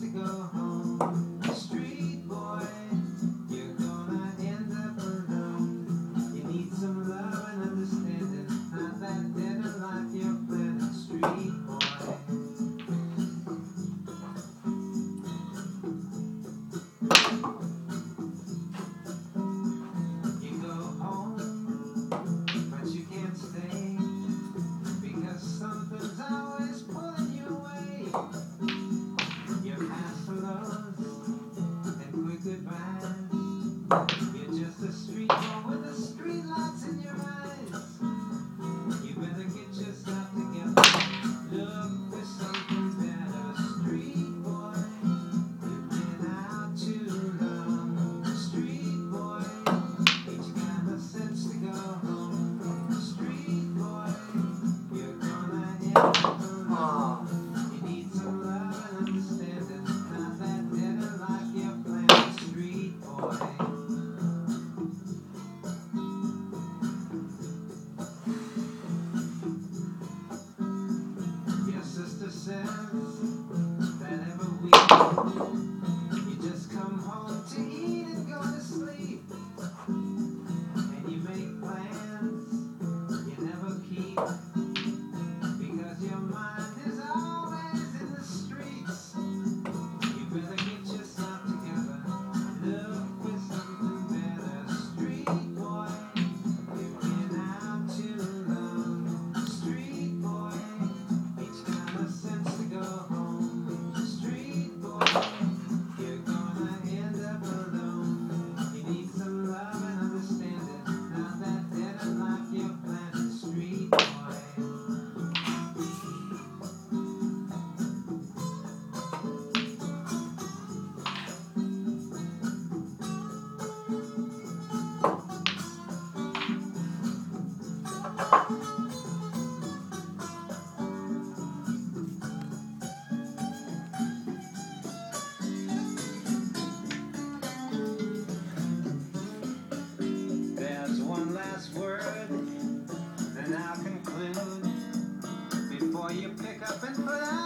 to go home. Thank you. あ! happened for that?